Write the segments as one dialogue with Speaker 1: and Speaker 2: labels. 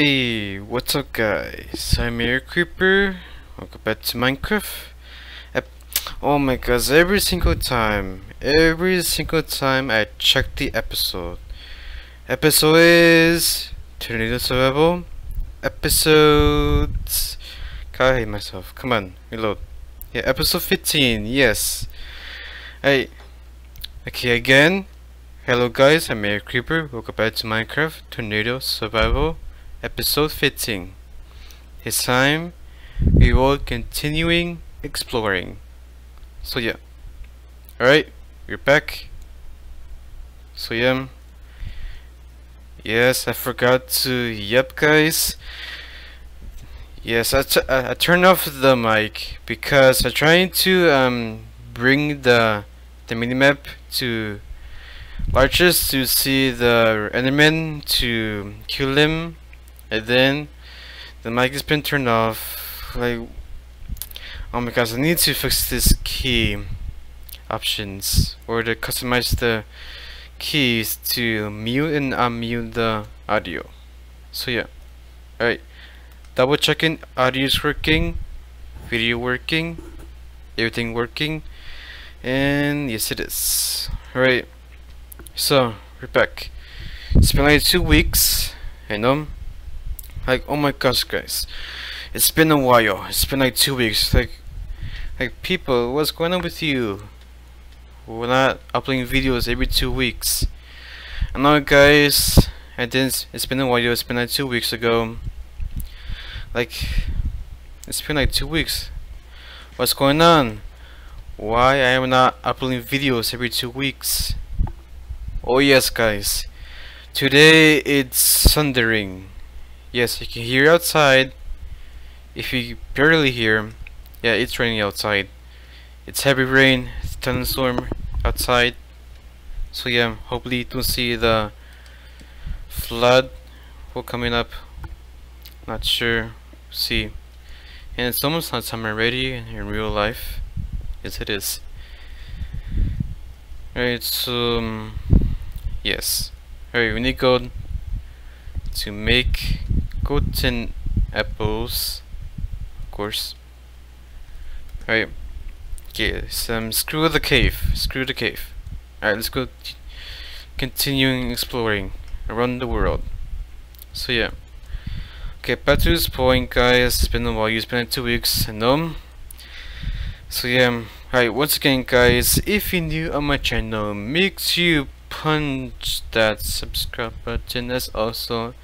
Speaker 1: Hey, what's up guys? I'm Eric Creeper. Welcome back to Minecraft. Oh my gosh, every single time, every single time I check the episode. Episode is Tornado Survival. Episodes. God, I hate myself. Come on, reload. Yeah, episode 15, yes. Hey, okay, again. Hello guys, I'm Eric Creeper. Welcome back to Minecraft Tornado Survival episode 15. This time we will continuing exploring. So yeah. Alright, we're back. So yeah. Yes, I forgot to yep guys. Yes, I, I, turned off the mic because I'm trying to um bring the the minimap to largest to see the enderman to kill him and then the mic has been turned off. Like oh my gosh I need to fix this key options or to customize the keys to mute and unmute the audio. So yeah. Alright. Double checking audio is working video working everything working and yes it is. Alright. So, we're back. It's been like two weeks, and um, like, oh my gosh, guys. It's been a while. It's been like two weeks. Like, like people, what's going on with you? We're not uploading videos every two weeks. I know, guys. I didn't. It's been a while. It's been like two weeks ago. Like, it's been like two weeks. What's going on? Why I am not uploading videos every two weeks? Oh yes guys, today it's thundering. Yes, you can hear outside. If you barely hear, yeah, it's raining outside. It's heavy rain, it's thunderstorm outside. So yeah, hopefully you don't see the flood coming up. Not sure. See. And it's almost not summer already in real life. Yes it is. Alright, so um, Yes. Alright, we need gold to make golden apples. Of course. Alright. Okay, so screw the cave. Screw the cave. Alright, let's go continuing exploring around the world. So yeah. Okay, back to this point guys. It's been a while, it's been two weeks, I know. So yeah, alright, once again guys, if you're new on my channel, make sure you punch that subscribe button that's also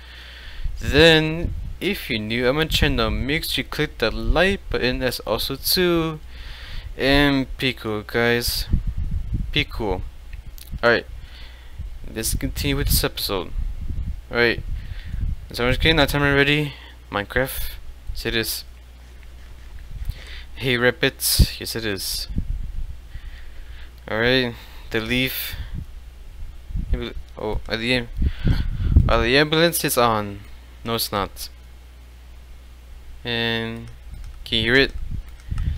Speaker 1: then if you're new on my channel make sure you click that like button. As also too. And be cool guys. Be cool. Alright. Let's continue with this episode. Alright. So I'm just getting that timer ready Minecraft? Yes it is. Hey rabbits. Yes it is. Alright. The leaf. Oh, the, are the ambulance is on. No, it's not. And can you hear it?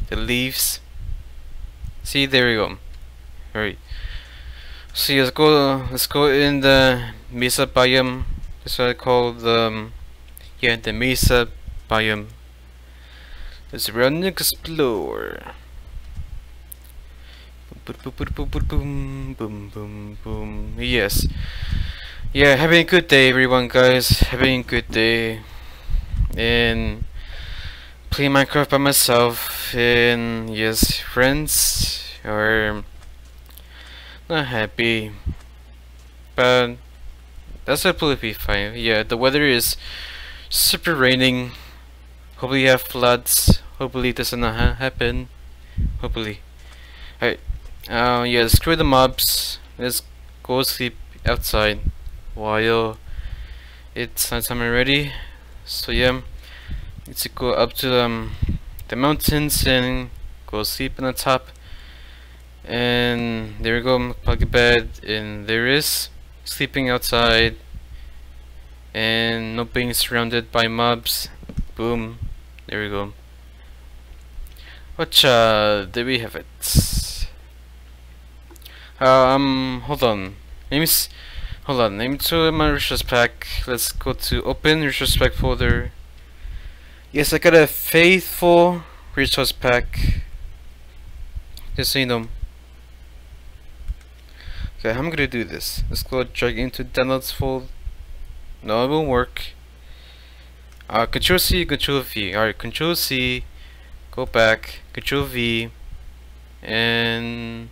Speaker 1: The leaves. See, there we go. Alright. So let's go. Let's go in the mesa biome. That's what I call the. Um, yeah, the mesa biome. Let's run and explore boom, boom, boom, boom. Yes. Yeah, having a good day, everyone, guys. Having a good day. And playing Minecraft by myself. And yes, friends are not happy. But that's absolutely fine. Yeah, the weather is super raining. Hopefully, you have floods. Hopefully, it doesn't ha happen. Hopefully. Alright. Uh, yeah, screw the mobs. Let's go sleep outside while it's nighttime already. So yeah, let's go up to um, the mountains and go sleep on the top. And there we go, plug a bed, and there is sleeping outside and not being surrounded by mobs. Boom, there we go. Watcha, there we have it. Um, hold on. Let me. Hold on, name to my resource pack. Let's go to open resource pack folder. Yes, I got a faithful resource pack. Just so you know. Okay, how am I gonna do this? Let's go drag into downloads folder. No, it won't work. Uh, Control C, Control V. Alright, Control C, go back, Control V, and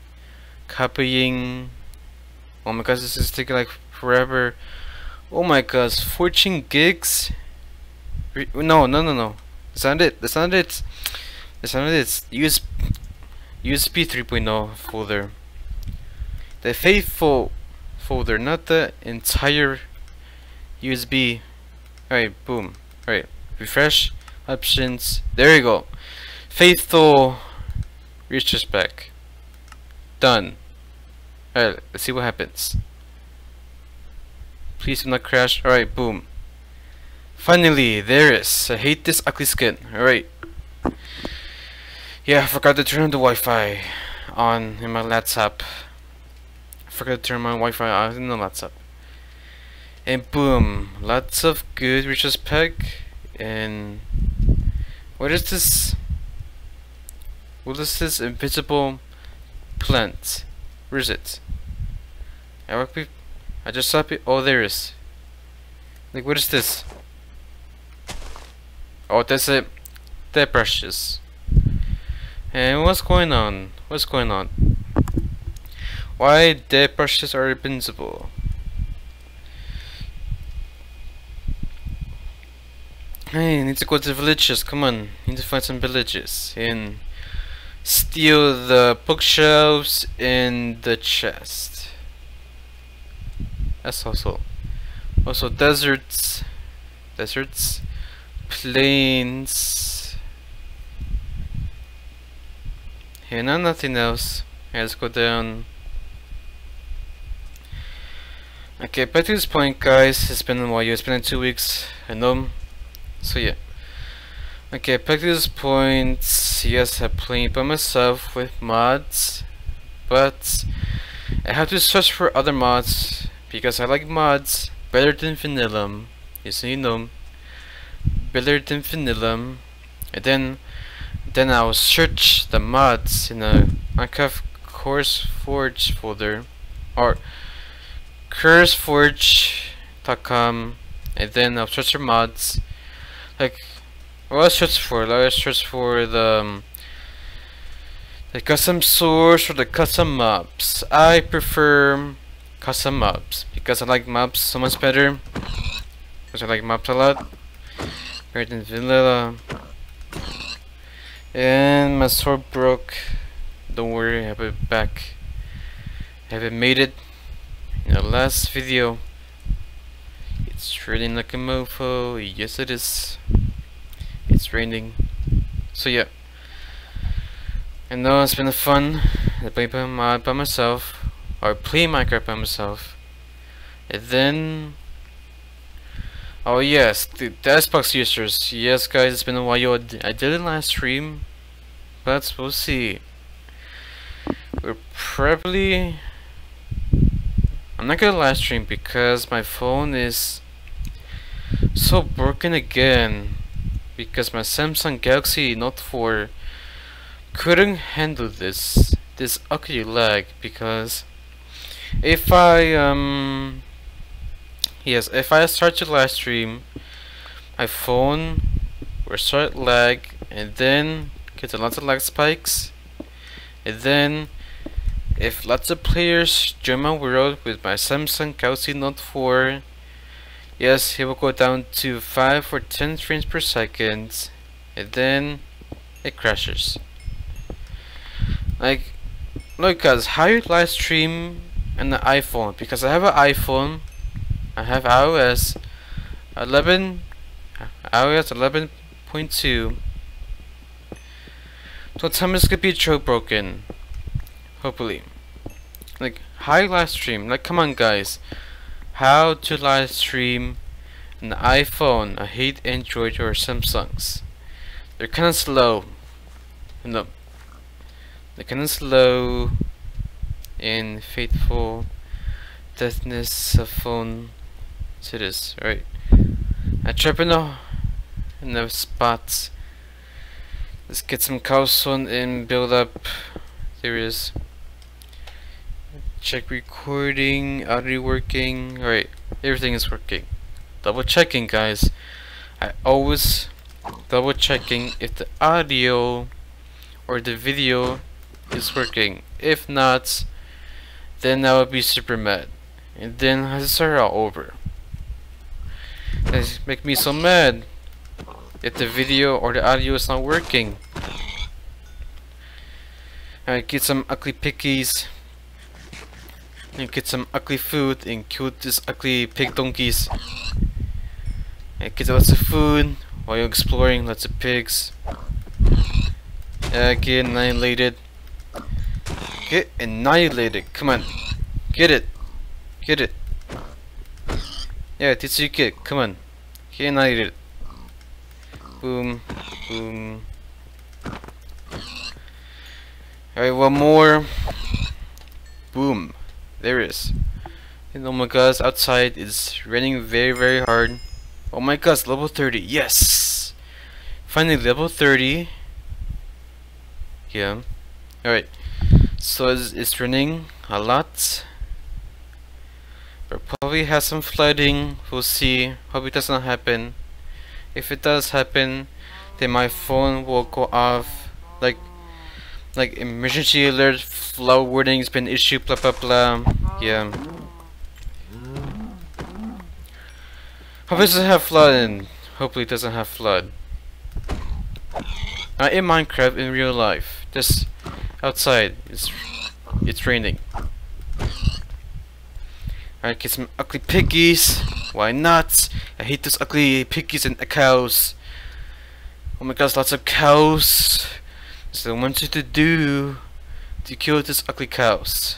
Speaker 1: copying. Oh my gosh, this is taking like forever. Oh my gosh, 14 gigs? No, no, no, no. That's not it. That's not it. That's not it. Use USB 3.0 folder. The faithful folder, not the entire USB. Alright, boom. Alright, refresh options. There you go. Faithful reaches back. Done. Alright, let's see what happens. Please do not crash. Alright, boom. Finally, there is. I hate this ugly skin. Alright. Yeah, I forgot to turn on the Wi-Fi on in my laptop. I forgot to turn my Wi-Fi on in the laptop. And boom, lots of good resource pack. And what is this? What is this invisible plant? Where is it? I work with. I just saw it. Oh, there is. Like, what is this? Oh, that's it. They're precious. And what's going on? What's going on? Why dead brushes are invincible? Hey, I need to go to villages. Come on, need to find some villages and steal the bookshelves and the chest. That's also also deserts, deserts, plains, and nothing else. let's go down. Okay, back to this point, guys. It's been a while. It's been two weeks. I know. So yeah. Okay, back to this point. Yes, I'm playing by myself with mods, but I have to search for other mods because I like mods better than vanilla. You know, better than vanilla. And then, then I'll search the mods in a Minecraft CurseForge folder or CurseForge.com, and then I'll search for mods like what search for? Let's search for the um, the custom source or the custom mobs. I prefer custom mobs because I like mobs so much better. Because I like mobs a lot. Better than vanilla. And my sword broke. Don't worry, I have it back. I haven't made it in the last video. It's raining like a mofo. Yes, it is. It's raining. So yeah. I know it's been fun. I play by myself, or play Minecraft by myself. And then, oh yes, the, the Xbox users. Yes, guys, it's been a while. I did it last stream, but we'll see. We're probably. I'm not gonna live stream because my phone is so broken again because my Samsung Galaxy Note 4 couldn't handle this this ugly lag because if I um yes if I start to live stream my phone will start lag and then get a lot of lag spikes and then if lots of players join my world with my Samsung Galaxy Note 4 Yes, it will go down to 5 or 10 frames per second and then it crashes. Like, look guys, how you live stream on the iPhone? Because I have an iPhone, I have iOS 11, iOS 11.2. So this could be jailbroken. Hopefully. Like, you live stream? Like, come on guys how to live stream an iPhone. I hate Android or Samsungs. They're kind of slow. No, they're kind of slow and faithful. deafness of phone to this, right? I trap in the, in the spots. Let's get some on and build up. There is. Check recording, audio working. Alright, everything is working. Double checking, guys. I always double checking if the audio or the video is working. If not, then I would be super mad. And then all over. That make me so mad if the video or the audio is not working. I get some ugly pickies and get some ugly food and kill these ugly pig donkeys. And get lots of food while you're exploring, lots of pigs. Get annihilated. Get annihilated. Come on. Get it. Get it. Yeah, Tetsuya Kid. Come on. Get annihilated. Boom. Boom. Alright, one more. Boom. There it is. And oh my god, outside it's raining very very hard. Oh my god, level 30. Yes! Finally, level 30. Yeah. Alright. So it's, it's raining a lot. But probably has some flooding. We'll see. Hope it does not happen. If it does happen, then my phone will go off. Like, like emergency alert, flood warning's been issued, blah blah blah. Yeah. Hope it doesn't have flood and hopefully it doesn't have flood. Uh, in Minecraft, in real life, just outside, it's it's raining. Alright, get some ugly piggies. Why not? I hate those ugly piggies and cows. Oh my gosh, lots of cows. So I want you to do to kill these ugly cows.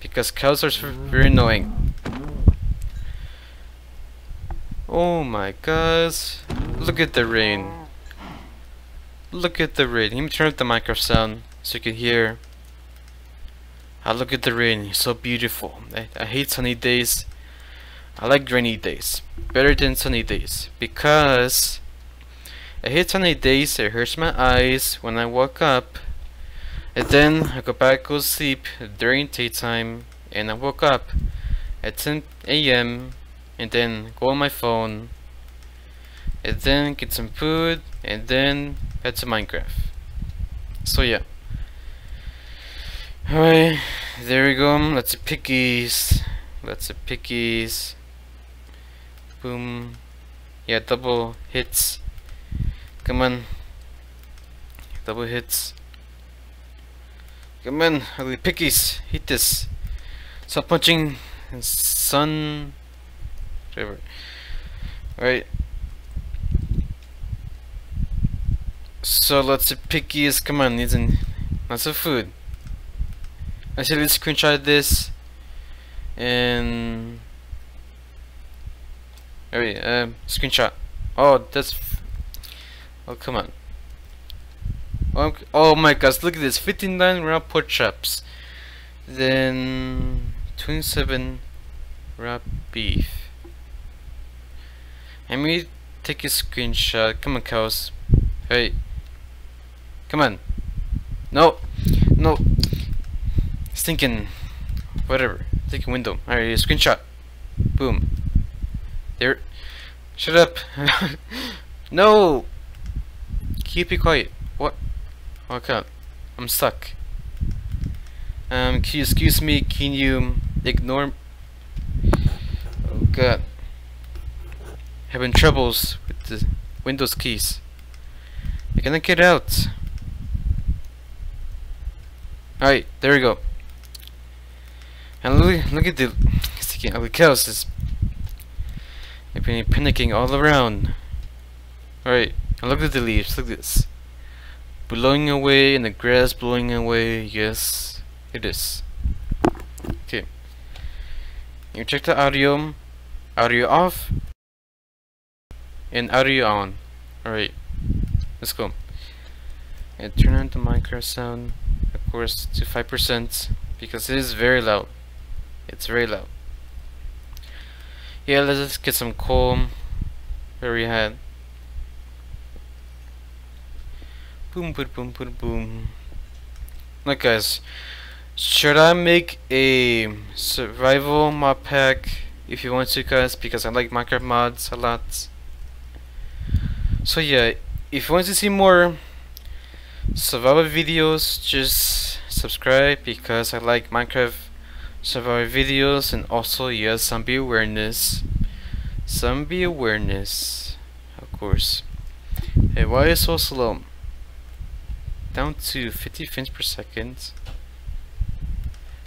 Speaker 1: Because cows are very mm. annoying. Oh my gosh. Look at the rain. Look at the rain. Let me turn up the microphone so you can hear. I look at the rain. So beautiful. I, I hate sunny days. I like rainy days. Better than sunny days. Because I hate sunny days. It hurts my eyes when I wake up. And then I go back go sleep during daytime. And I woke up at 10 a.m and then go on my phone and then get some food and then head to Minecraft so yeah alright there we go. Lots of pickies lots of pickies boom. Yeah double hits. Come on. Double hits. Come on ugly pickies hit this. Stop punching. Sun. Whatever. Alright. So lots of pickies, come on, needs lots of food. I said let's screenshot this and alright, um screenshot. Oh that's oh come on. Oh, oh my gosh, look at this, 59 raw pork chops. Then 27 raw beef. Let me take a screenshot. Come on, cows. Hey. Come on. No. No. Stinking. Whatever. A window. Alright, screenshot. Boom. There. Shut up. no. Keep it quiet. What? Okay. I'm stuck. Um, can you excuse me? Can you ignore? Oh God having troubles with the Windows keys. You're gonna get out. Alright, there we go. And look, look at the sticking ugly cows. It's, they've been panicking all around. Alright, and look at the leaves. Look at this. Blowing away and the grass blowing away. Yes, it is. Okay. You check the audio. Audio off and audio on. Alright, let's go. And turn on the Minecraft sound, of course, to 5% because it is very loud. It's very loud. Yeah, let's just get some coal. Where we. Boom, boom, boom, boom, boom. Look, guys. Should I make a survival mod pack if you want to, guys? Because I like Minecraft mods a lot. So yeah, if you want to see more survival videos, just subscribe because I like Minecraft survival videos and also yes, zombie awareness. Zombie awareness, of course. Hey, why is so slow? Down to 50 frames per second.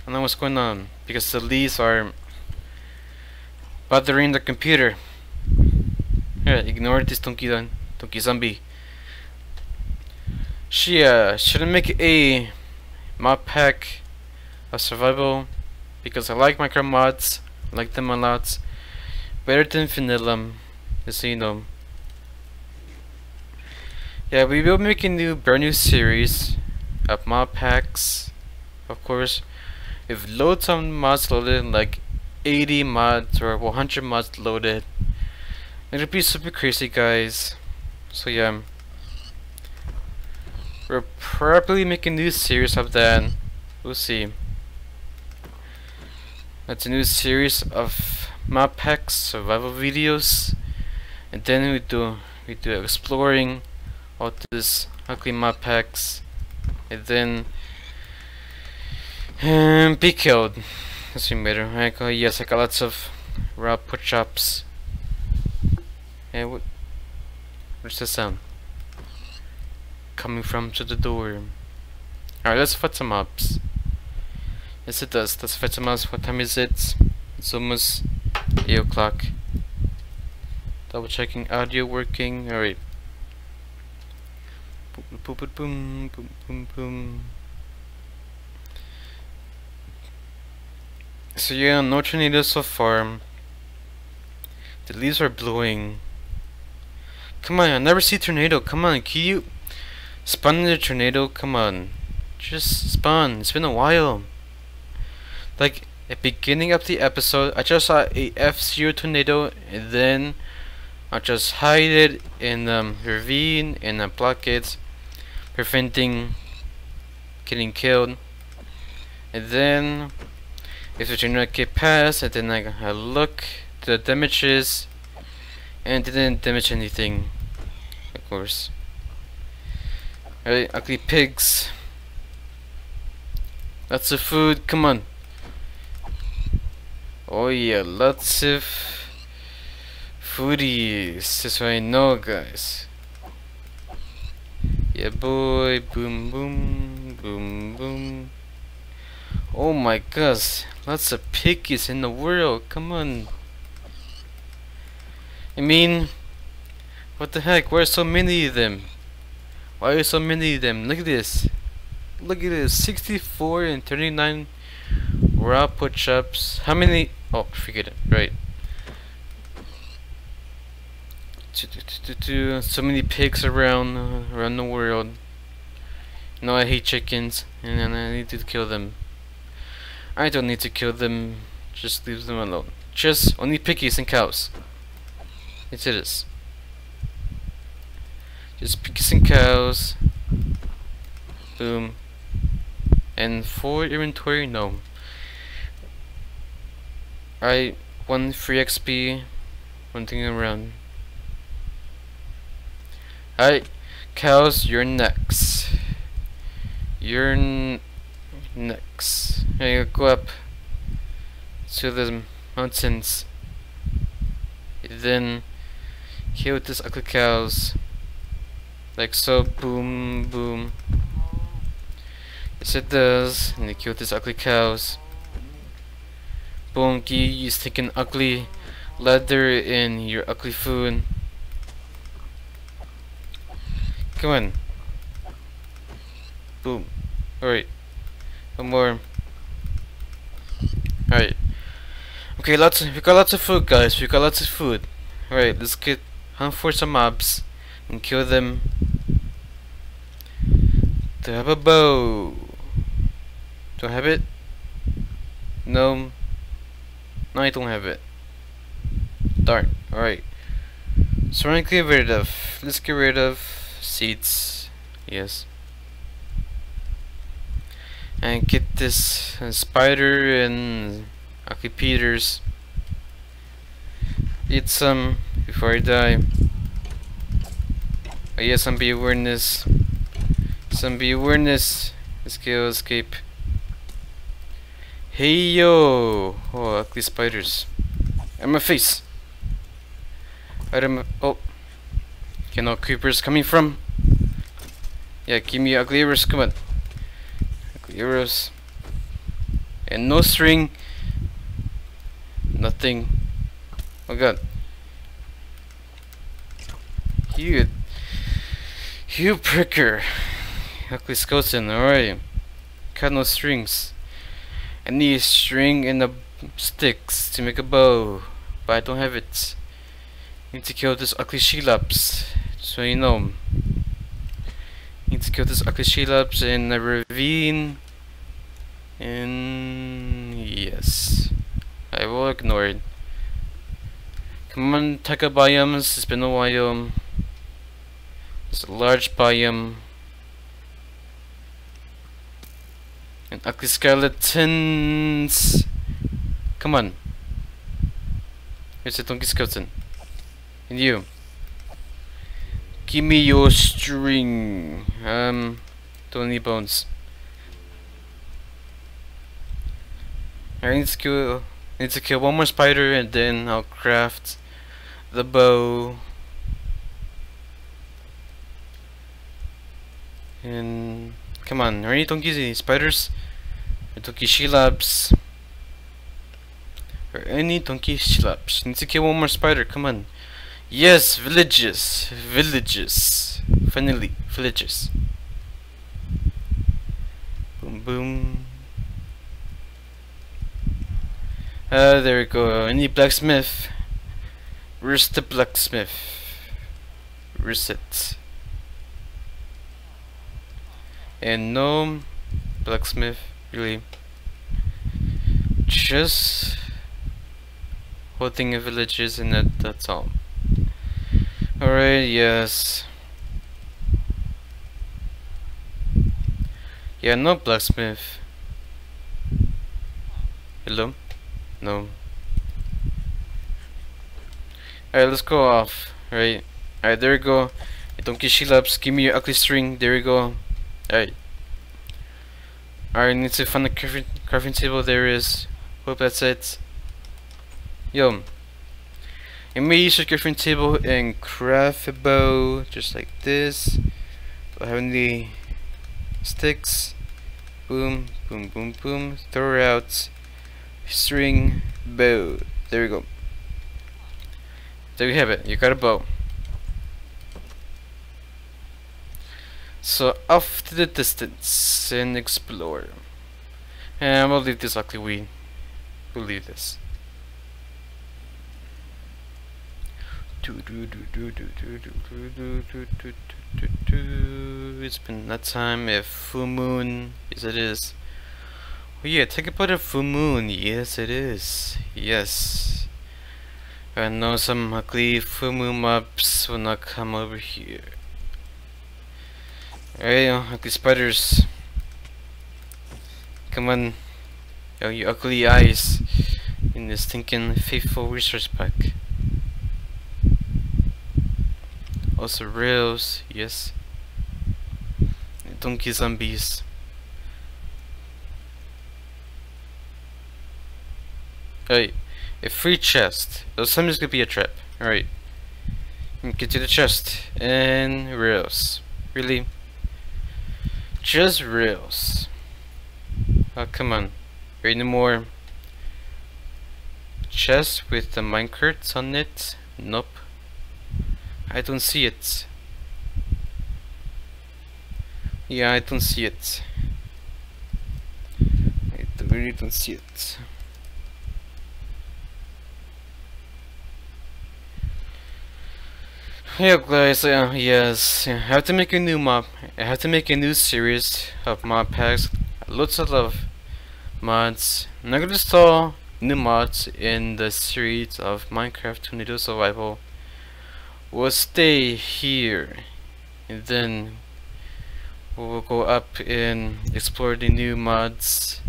Speaker 1: I know what's going on because the leaves are bothering the computer. Yeah, ignore this donkey donkey zombie. She uh shouldn't make a mod pack of survival because I like Minecraft mods, I like them a lot. Better than vanilla, just so you know. Yeah, we will make a new brand new series of mod packs, of course. If loads of mods loaded, like 80 mods or 100 mods loaded, it'll be super crazy, guys. So yeah, we're probably making a new series of that. We'll see. That's a new series of map packs, survival videos, and then we do we do exploring all these ugly map packs, and then and be killed. Doesn't matter. I got, yes, I got lots of raw push-ups. Hey, what? What's the sound? Coming from to the door. Alright, let's fight some mobs. Yes, it does. Let's fight some mobs. What time is it? It's almost 8 o'clock. Double checking audio working. Alright. Boom, boom, boom, boom, boom, boom. So yeah, no tornadoes so far. The leaves are blowing. Come on, I never see tornado. Come on, can you spawn the tornado? Come on. Just spawn. It's been a while. Like, at beginning of the episode, I just saw a F-Zero tornado and then I just hide it in the um, ravine and I block it, preventing getting killed. And then if the tornado get past, and then I, I look the damages and didn't damage anything of course. Alright ugly pigs. Lots of food come on oh yeah lots of foodies that's what I know guys yeah boy boom boom boom boom oh my gosh lots of piggies in the world come on I mean, what the heck? Why are so many of them? Why are so many of them? Look at this. Look at this. 64 and 39 raw push-ups. How many? Oh, forget it. Right. So many pigs around uh, around the world. No, I hate chickens, and I need to kill them. I don't need to kill them. Just leave them alone. Just only piggies and cows. Yes, it is. Just pigs and cows. Boom. And for inventory, no. I one free XP, one thing around. Alright, cows, you're next. You're next. I go up to the mountains. Then kill these ugly cows. Like so, boom, boom. Yes it does, and they kill these ugly cows. Bonky is taking ugly leather in your ugly food. Come on. Boom. Alright. One more. Alright. Okay, lots of, we got lots of food guys, we got lots of food. Alright, let's get hunt for some mobs and kill them. Do I have a bow? Do I have it? No. No, I don't have it. Darn. Alright. So we're gonna get rid of. Let's get rid of seats. Yes. And get this uh, spider and Aki Peters. Eat some before I die. Oh yeah, some be awareness. Some be awareness. Let's go escape. Hey yo! Oh, ugly spiders. And my face! Where am Oh. You know creepers coming from? Yeah, give me ugly arrows, come on. Ugly arrows. And no string. Nothing. Oh god. You. You pricker. Ugly skeleton, alright. Cut no strings. I need string and a sticks to make a bow, but I don't have it. Need to kill this ugly Shelops, so you know. Need to kill this ugly Shelops in a ravine. And yes, I will ignore it. Come on, taiga biomes. It's been a while. It's a large biome. And ugly skeletons. Come on. Here's a donkey skeleton. And you. Give me your string. Um, don't need bones. I need to kill, need to kill one more spider and then I'll craft the bow. And come on, are any donkeys any spiders? Donkey Shelops. Or any donkey Shelops. Need to kill one more spider, come on. Yes, villages. Villages. Finally, villages. Boom boom. Uh, there we go. Any blacksmith? Where's the blacksmith? Where's it? And no blacksmith, really. Just holding a villages and that, that's all. Alright, yes. Yeah, no blacksmith. Hello? No. Alright, let's go off. Right. Alright, there we go. Shelops, give me your ugly string. There we go. Alright. Alright, need to find the crafting, table. There is. Hope that's it. Yo. I may use a crafting table and craft a bow just like this. Do I have any sticks? Boom, boom, boom, boom. Throw out string bow. There we go. There you have it. You got a bow. So off to the distance and explore. And we'll leave this ugly we we'll leave this. It's been that time if full moon yes it is. Oh yeah, take a part of full moon, yes it is. Yes. I know some ugly full moon mobs will not come over here. Hey, ugly spiders. Come on. Yo, you ugly eyes. In this stinking faithful resource pack. Also rails, yes. Donkey zombies. Hey, a free chest. Oh, something's gonna be a trap. Alright. Get to the chest. And rails. Really? Just rails. Oh, come on. Any more chest with the minecarts on it? Nope. I don't see it. Yeah, I don't see it. I really don't see it. Yeah guys, uh, yes, I have to make a new mob. I have to make a new series of mod packs. Lots of mods. I'm gonna install new mods in the series of Minecraft Tornado Survival. We'll stay here. And then we'll go up and explore the new mods.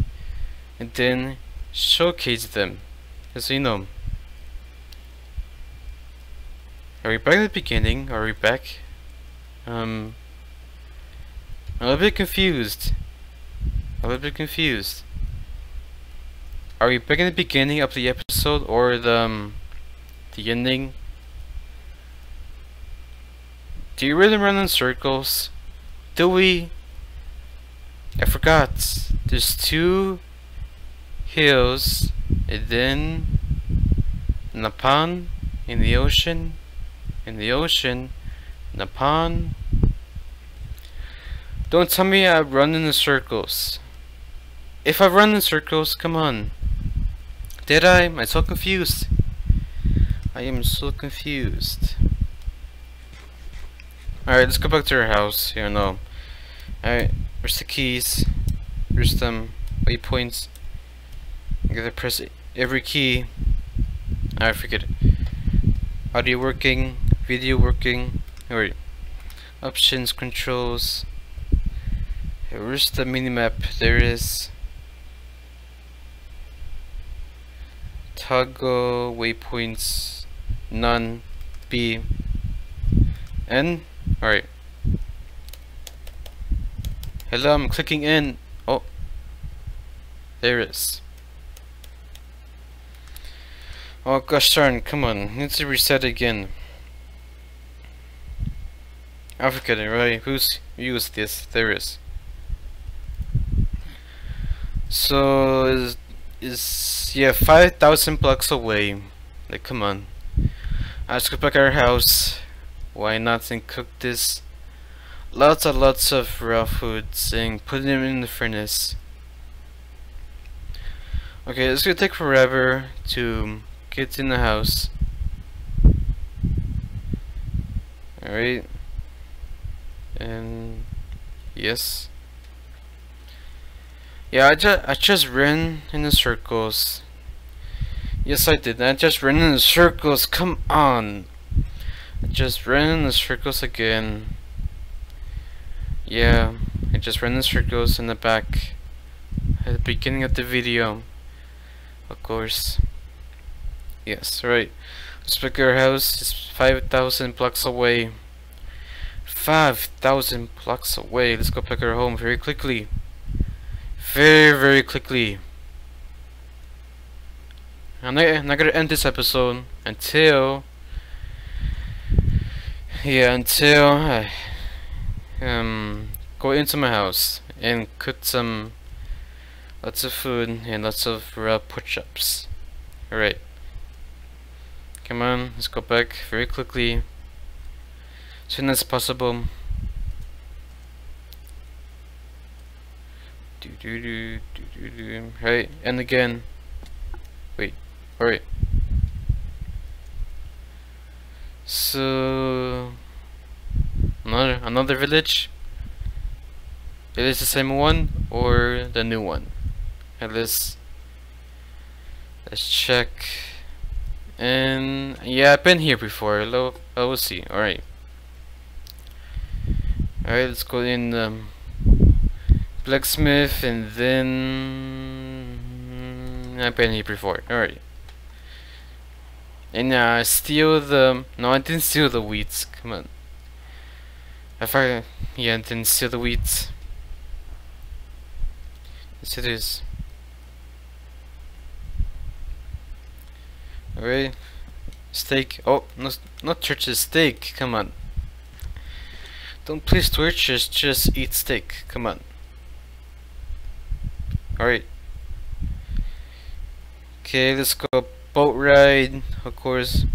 Speaker 1: And then showcase them. As you know are we back at the beginning? Are we back? Um I'm a little bit confused. A little bit confused. Are we back in the beginning of the episode or the um, the ending? Do you really run in circles? Do we? I forgot. There's two hills and then Napan in the ocean in the ocean Napan don't tell me I run in the circles if I run in circles come on did I? I'm so confused. I am so confused. Alright, let's go back to our house. Here, no. Alright, where's the keys? Where's them waypoints? I gotta press every key. I forget it. Audio working, video working. Alright. Options, controls. where's the minimap? There is. toggle waypoints none B N alright hello I'm clicking in oh there it is oh gosh darn come on need to reset again It right who's used this there is so is is yeah 5,000 blocks away. Like come on. Let's go back our house. Why not and cook this? Lots and lots of raw foods and put them in the furnace. Okay, it's gonna take forever to get in the house. Alright. And yes. Yeah, I just I just ran in the circles. Yes, I did. I just ran in the circles. Come on. I just ran in the circles again. Yeah, I just ran in circles in the back at the beginning of the video. Of course. Yes, right. Speaker house is 5,000 blocks away. 5,000 blocks away. Let's go back our home very quickly very, very quickly. I'm not, I'm not gonna end this episode until, yeah, until I um go into my house and cook some lots of food and lots of raw push-ups. All right, come on, let's go back very quickly, soon as possible. Do do do do do do. Right, and again. Wait. Alright. So another another village. It is the same one or the new one. And let's let's check. And yeah, I've been here before. Hello, I will see. All right. All right, let's go in. Um, blacksmith and then been here before. Alright. And uh, steal the no I didn't steal the wheats come on. I yeah I didn't steal the wheats yes it is alright. Steak oh no, not church's steak come on don't please torches just eat steak come on Alright. Okay, let's go boat ride, of course.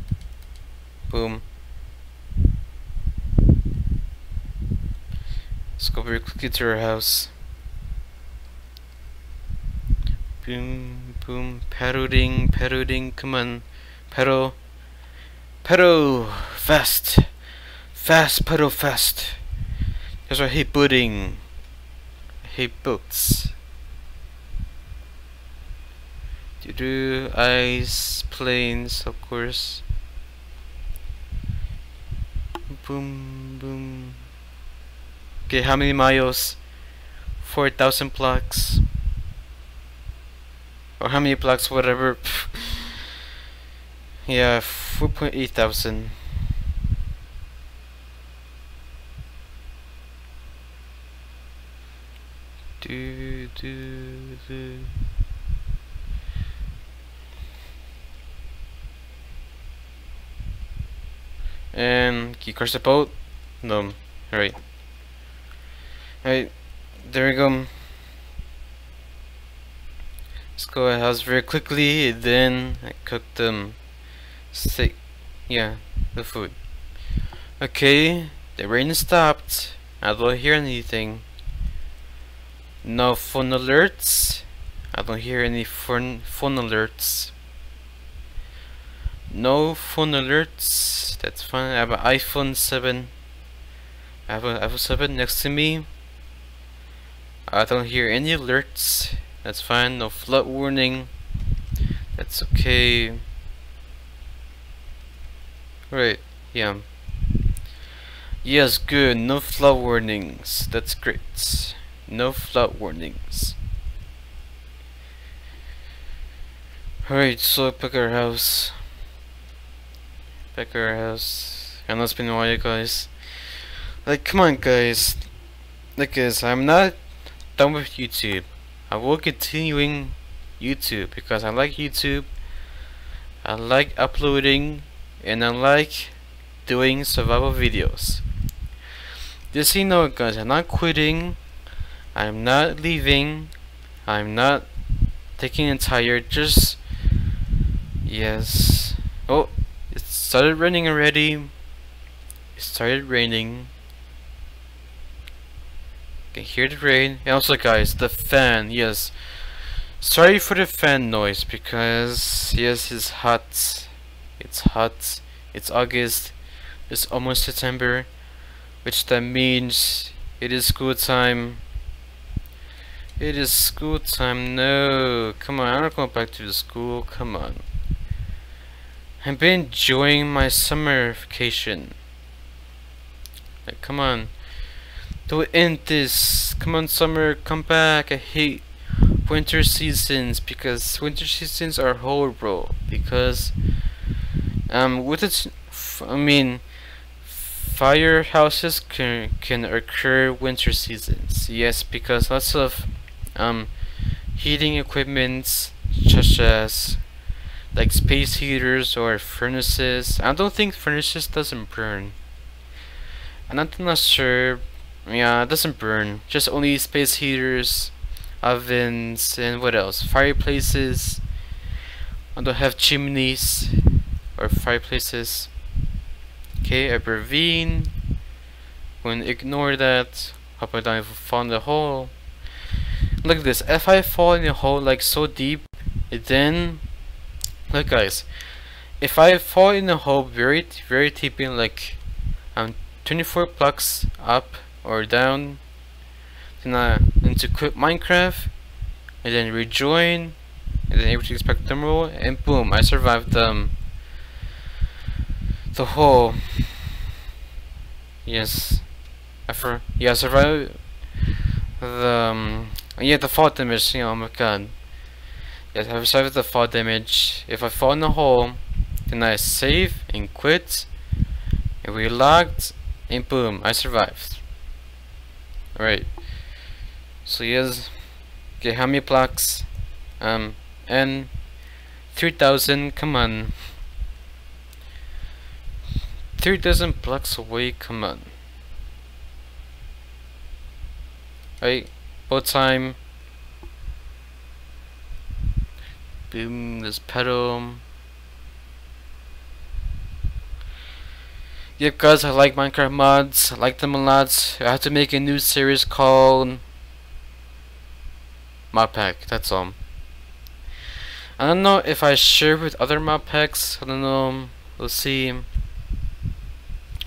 Speaker 1: Boom. Let's go very quickly to our house. Boom, boom, paddling, paddling, come on. Pedal. Pedal, fast. Fast, pedal, fast. Why I hate boating. I hate boats. Do do ice planes, of course. Boom, boom. Okay, how many miles? 4,000 blocks. Or how many blocks, whatever. yeah, 4.8 thousand. Do, do, do. And can you the boat? No. Alright. Alright. There we go. Let's go ahead house very quickly. And then I cook them steak. Yeah, the food. Okay. The rain stopped. I don't hear anything. No phone alerts. I don't hear any phone phone alerts. No phone alerts. That's fine. I have an iPhone 7. I have an iPhone 7 next to me. I don't hear any alerts. That's fine. No flood warning. That's okay. Right. Yeah. Yes, good. No flood warnings. That's great. No flood warnings. Alright, so pick our house our house. Know it's been a while, guys. Like, come on, guys. Like this, I'm not done with YouTube. I will continuing YouTube because I like YouTube. I like uploading and I like doing survival videos. Just so you know guys, I'm not quitting. I'm not leaving. I'm not taking a tired. Just yes. Oh, it started raining already. It started raining. You can hear the rain. And also guys, the fan, yes. Sorry for the fan noise because yes it's hot. It's hot. It's August. It's almost September. Which that means it is school time. It is school time. No, come on, I'm not going back to the school. Come on. I've been enjoying my summer vacation. Like, come on. Don't end this. Come on, summer, come back. I hate winter seasons because winter seasons are horrible. Because, um, with its, I mean, firehouses can can occur winter seasons. Yes, because lots of um heating equipment such as like space heaters or furnaces. I don't think furnaces doesn't burn. And I'm not sure. Yeah, it doesn't burn. Just only space heaters, ovens, and what else? Fireplaces. I don't have chimneys or fireplaces. Okay, a ravine. When ignore that. Hope I don't fall in the hole. Look at this. If I fall in a hole like so deep, then Look guys, if I fall in a hole very very deep in like I'm um 24 blocks up or down, then I need to quit Minecraft and then rejoin and then back to normal and boom I survived um the hole yes I for yeah I survived the um, yeah the fall damage you know oh my god Yes, I have survived the fall damage. If I fall in the hole, then I save and quit. And we logged, and boom, I survived. Alright. So yes, okay, how many blocks? Um, and 3000, come on. 3000 blocks away, come on. Right, both time. Boom, this pedal. Yep guys, I like Minecraft mods. I like them a lot. I have to make a new series called Mod Pack, that's all. I don't know if I share with other mod packs. I don't know. We'll see.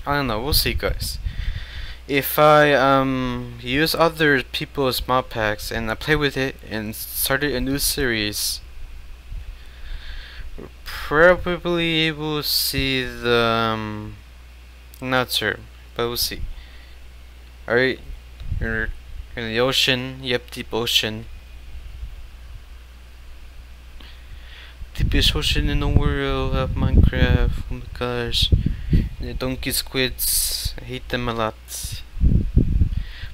Speaker 1: I don't know. We'll see, guys. If I um use other people's mod packs and I play with it and started a new series, probably able to see the um, not sure, but we'll see. Alright, you're in the ocean, yep, deep ocean. Deepest ocean in the world of Minecraft, oh my gosh. The donkey squids, I hate them a lot.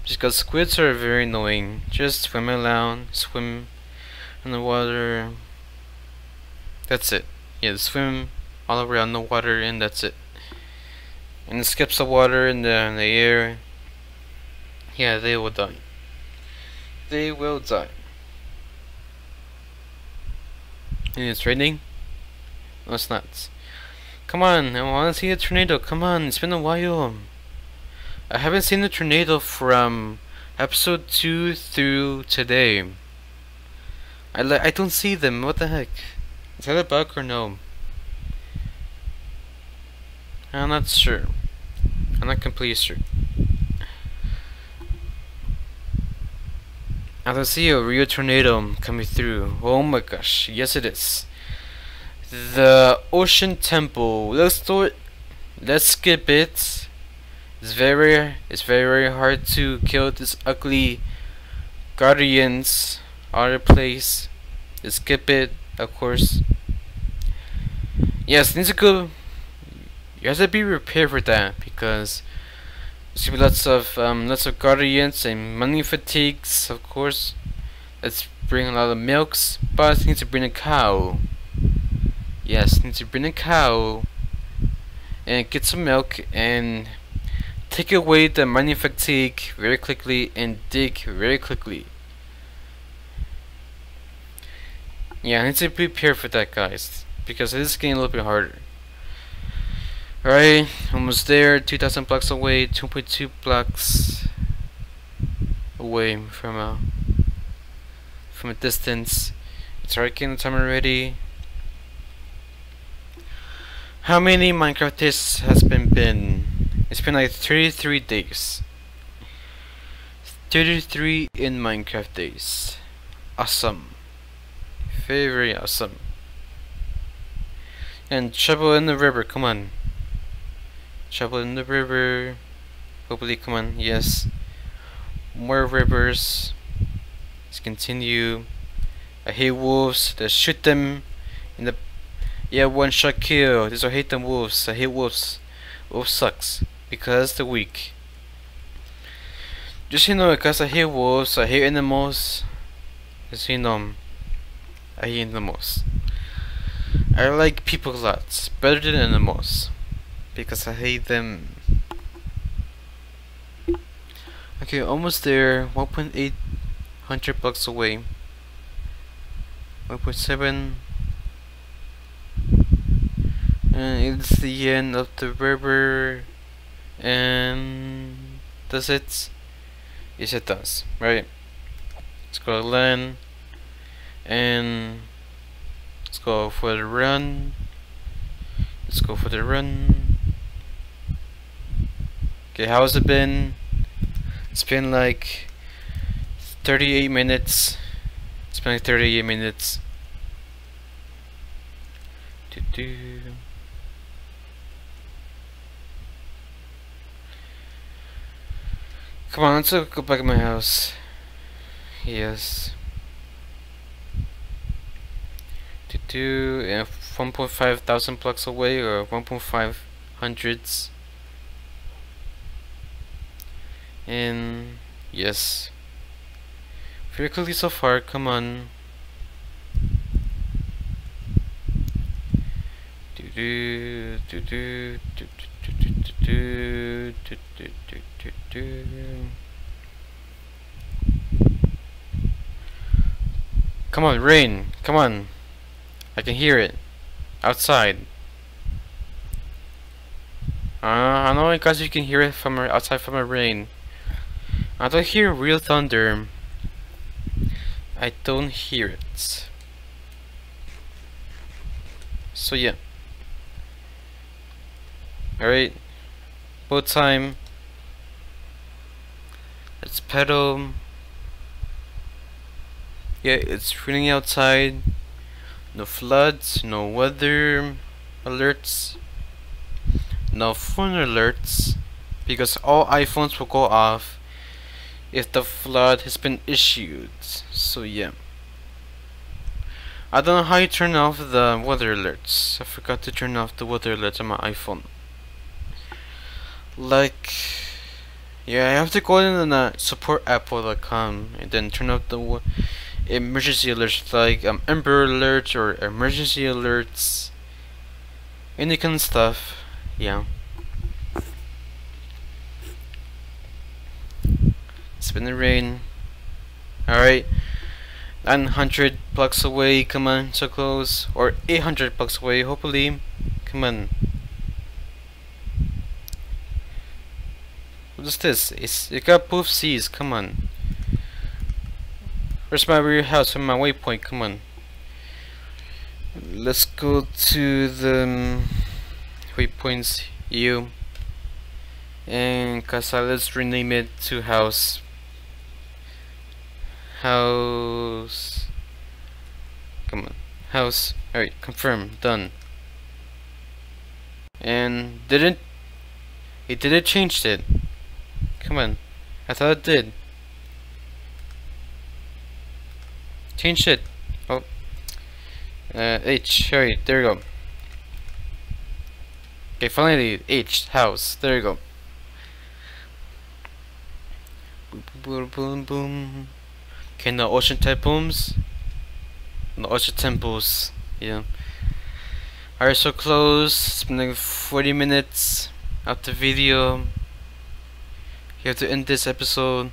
Speaker 1: Just because squids are very annoying. Just swim around, swim in the water. That's it. Yeah, swim all around the water and that's it. And it skips the water in the, in the air. Yeah, they will die. They will die. And it's raining? No, it's not. Come on, I want to see a tornado. Come on, it's been a while. I haven't seen the tornado from episode 2 through today. I, I don't see them, what the heck? Is that a bug or no? I'm not sure. I'm not completely sure. I don't see a real tornado coming through. Oh my gosh, yes it is. The Ocean Temple. Let's do it. Let's skip it. It's very, it's very very hard to kill this ugly guardians out of place. Skip it, of course. Yes, go. You have to be prepared for that because there's gonna be lots of um, lots of guardians and mining fatigues, of course. Let's bring a lot of milks, but I need to bring a cow. Yes, need to bring a cow and get some milk and Take away the mining fatigue very quickly and dig very quickly. Yeah, I need to prepare for that guys, because it is getting a little bit harder. Alright, almost there, 2000 blocks away, 2.2 blocks away from a from a distance. It's already getting the timer ready. How many Minecraft tests has been been? It's been like 33 days. 33 in Minecraft days. Awesome. Very, awesome. And shovel in the river, come on. Shovel in the river. Hopefully, come on, yes. More rivers. Let's continue. I hate wolves. Let's shoot them in the... Yeah, one shot kill. These are hate them wolves. I hate wolves. Wolf sucks because they're weak. Just you know, because I hate wolves, I hate animals. Just you know, I hate animals. I like people lots better than animals because I hate them. Okay, almost there. 1.8 hundred blocks away. 1.7 and it's the end of the river and does it? Yes it does, right? Let's go to and let's go for the run. Let's go for the run. Okay, how has it been? It's been like 38 minutes. It's been like 38 minutes. Do -do. Come on, let's go back to my house. Yes. To do yeah, 1.5 thousand blocks away or 1.5 hundreds. And yes. Very quickly so far, come on. Do do do do do do do do do do do do do. Come on, rain. Come on. I can hear it. Outside. Uh, I know because you can hear it from outside from the rain. I don't hear real thunder. I don't hear it. So yeah. Alright. Boat time. Let's pedal. Yeah, it's raining outside. no floods, no weather alerts, no phone alerts, because all iPhones will go off if the flood has been issued. So yeah. I don't know how you turn off the weather alerts. I forgot to turn off the weather alerts on my iPhone. Like, yeah, I have to go in the supportapple.com and then turn off the emergency alerts like um, Amber alerts or emergency alerts, any kind of stuff. Yeah. It's been the rain. Alright. 900 blocks away, come on, so close. Or 800 blocks away, hopefully. Come on. What is this? It's, it got both C's, come on. Where's my rear house and my waypoint? Come on. Let's go to the um, waypoints U. And Casa, let's rename it to house house come on house alright confirm done and didn't it didn't change it come on I thought it did change it oh uh, H alright there you go okay finally H house there you go boom boom boom boom Okay, no ocean typhoons. No ocean temples. Yeah. Alright, so close. It's been like 40 minutes of the video. You have to end this episode.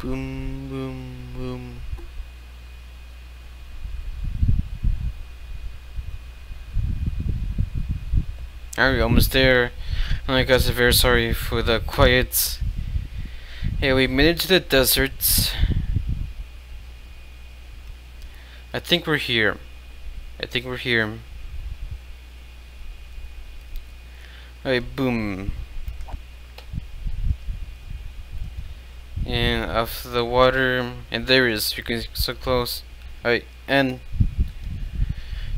Speaker 1: Boom, boom, boom. Alright, almost there. And I guys are very sorry for the quiet Hey, we made it to the deserts. I think we're here. I think we're here. Alright, boom. And off the water, and there is, you can so close. Alright, and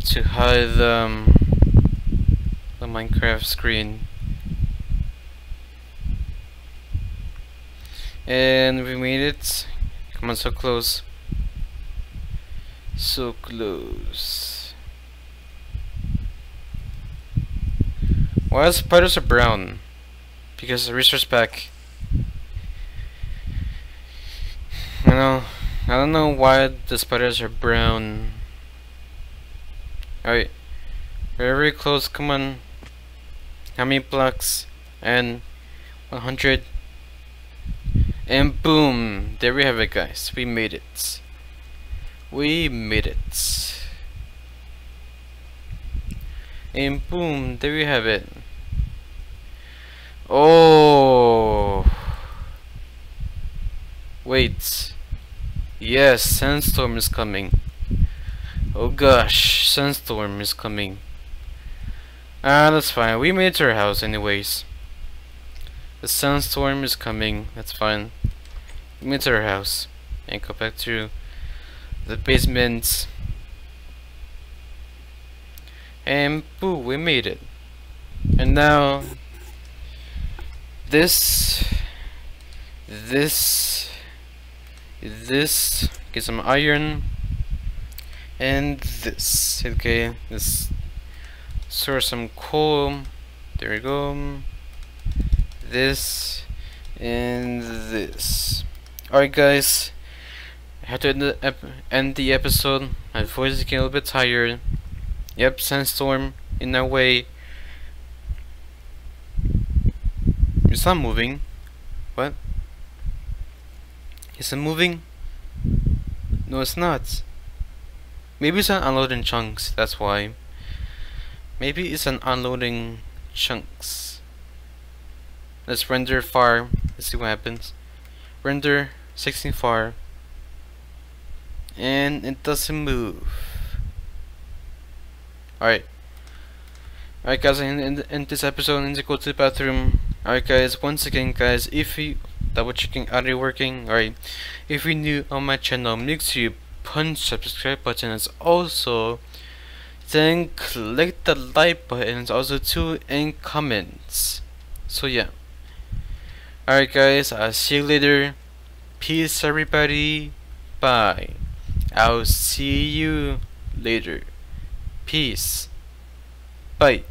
Speaker 1: to hide um, the Minecraft screen. And we made it. Come on, so close. So close. Why are spiders are brown? Because the resource pack. I know. I don't know why the spiders are brown. Alright. Very, very close. Come on. How many blocks? And 100. And boom, there we have it guys, we made it. We made it. And boom, there we have it. Oh. Wait. Yes, sandstorm is coming. Oh gosh, sandstorm is coming. Ah, that's fine. We made it to our house anyways. The sandstorm is coming. That's fine. We made it to our house and go back to the basement. And boo, we made it. And now this this this get some iron. And this okay this source some coal. There we go. This and this. Alright guys. I had to end the, end the episode. My voice is getting a little bit tired yep sandstorm in a way it's not moving what is it moving no it's not maybe it's not unloading chunks that's why maybe it's an unloading chunks Let's render far. Let's see what happens. Render 16 far. And it doesn't move. Alright. Alright guys, in, in, in this episode, I need to go to the bathroom. Alright guys, once again guys, if you double checking audio working. Alright, if you're new on my channel, make sure you punch the subscribe button as also then click the like button also too and comments. So yeah. Alright guys, I'll see you later. Peace everybody. Bye. I'll see you later. Peace. Bye.